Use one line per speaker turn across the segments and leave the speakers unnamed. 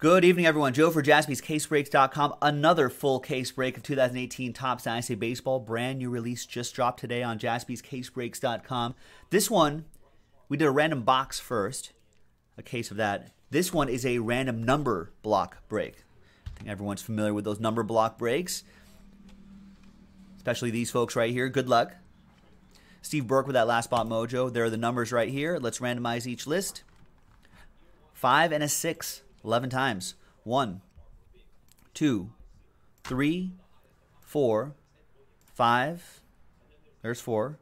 Good evening, everyone. Joe for jaspyscasebreaks.com. Another full case break of 2018 Topps Dynasty Baseball. Brand new release just dropped today on jaspyscasebreaks.com. This one, we did a random box first, a case of that. This one is a random number block break. I think everyone's familiar with those number block breaks, especially these folks right here. Good luck. Steve Burke with that last spot mojo. There are the numbers right here. Let's randomize each list. Five and a six. 11 times. 1, 2, 3, 4, 5, there's 4,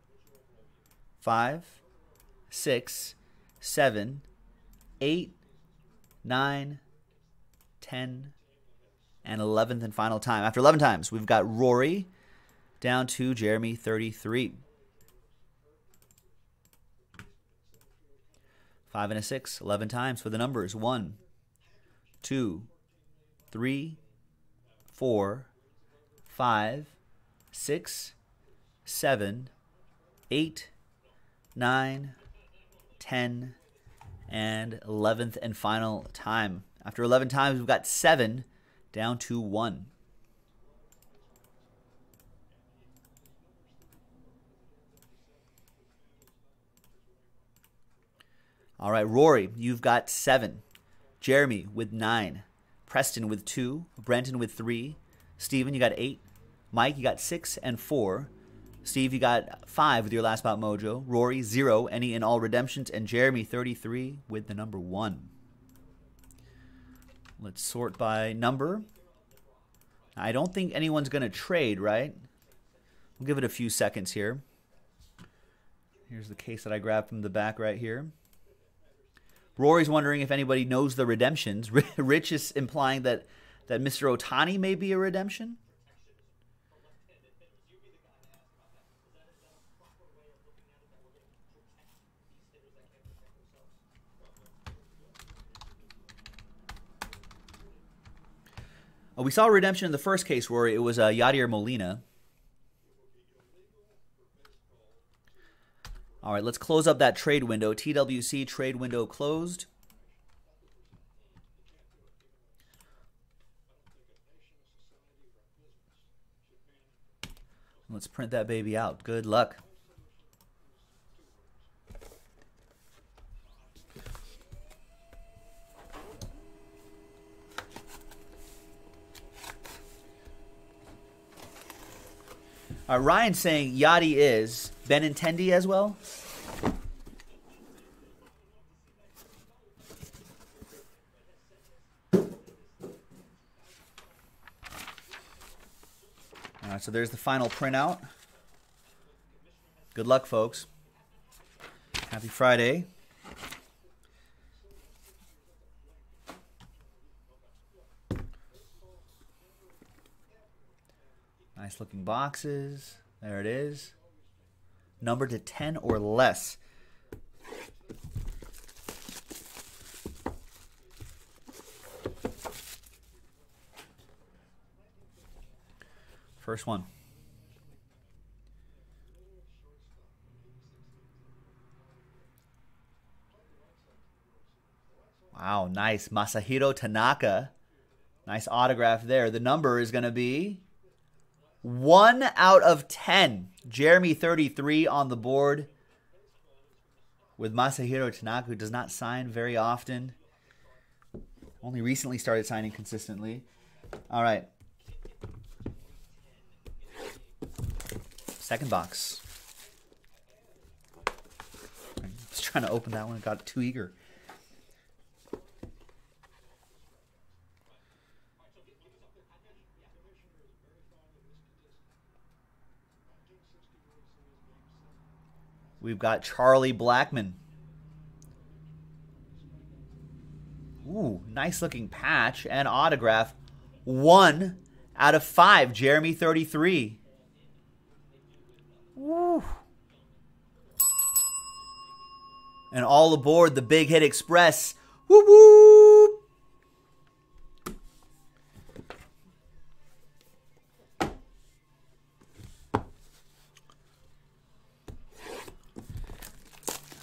5, 6, 7, 8, 9, 10, and 11th and final time. After 11 times, we've got Rory down to Jeremy 33. Five and a six, 11 times for the numbers. One, two, three, four, five, six, seven, eight, nine, ten, and 11th and final time. After 11 times, we've got seven down to one. All right, Rory, you've got seven. Jeremy with nine. Preston with two. Brenton with three. Steven, you got eight. Mike, you got six and four. Steve, you got five with your last spot mojo. Rory, zero. Any and all redemptions. And Jeremy, 33 with the number one. Let's sort by number. I don't think anyone's going to trade, right? We'll give it a few seconds here. Here's the case that I grabbed from the back right here. Rory's wondering if anybody knows the redemptions. Rich is implying that that Mr. Ohtani may be a redemption. Oh, we saw redemption in the first case where it was uh, Yadier Molina. All right, let's close up that trade window. TWC trade window closed. Let's print that baby out. Good luck. Uh, Ryan saying Yadi is Benintendi as well. All right, so there's the final printout. Good luck, folks. Happy Friday. Nice looking boxes. There it is. Number to 10 or less. First one. Wow, nice. Masahiro Tanaka. Nice autograph there. The number is going to be one out of 10. Jeremy 33 on the board with Masahiro Tanaka, who does not sign very often. Only recently started signing consistently. All right. Second box. I was trying to open that one, got too eager. We've got Charlie Blackmon. Ooh, nice looking patch and autograph. One out of five. Jeremy 33. Woo. And all aboard the Big Hit Express. Woo woo!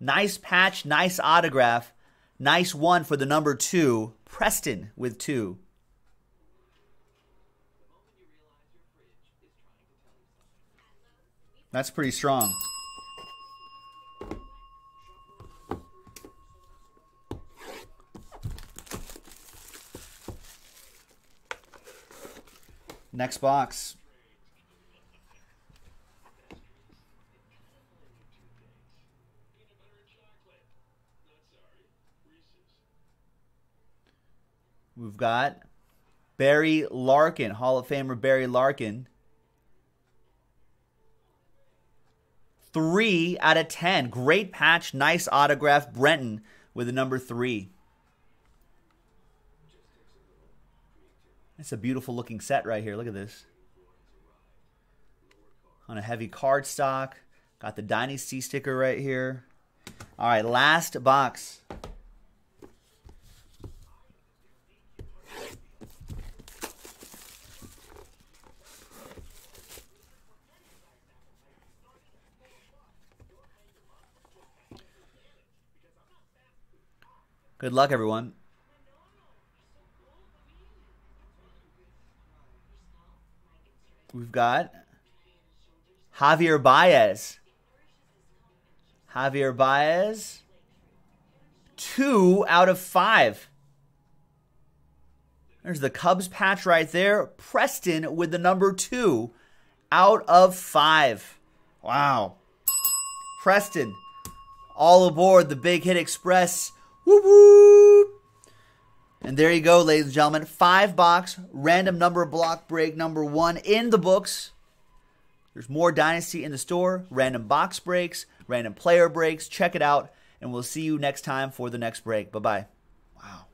Nice patch, nice autograph. Nice one for the number 2, Preston with 2. That's pretty strong. Next box. We've got Barry Larkin, Hall of Famer Barry Larkin. Three out of ten. Great patch, nice autograph. Brenton with the number three. It's a beautiful looking set right here. Look at this. On a heavy card stock. Got the Dynasty sticker right here. All right, last box. Good luck, everyone. We've got Javier Baez. Javier Baez. Two out of five. There's the Cubs patch right there. Preston with the number two out of five. Wow. Preston, all aboard the Big Hit Express. Whoop whoop. And there you go, ladies and gentlemen. Five box, random number block break number one in the books. There's more Dynasty in the store, random box breaks, random player breaks. Check it out, and we'll see you next time for the next break. Bye bye. Wow.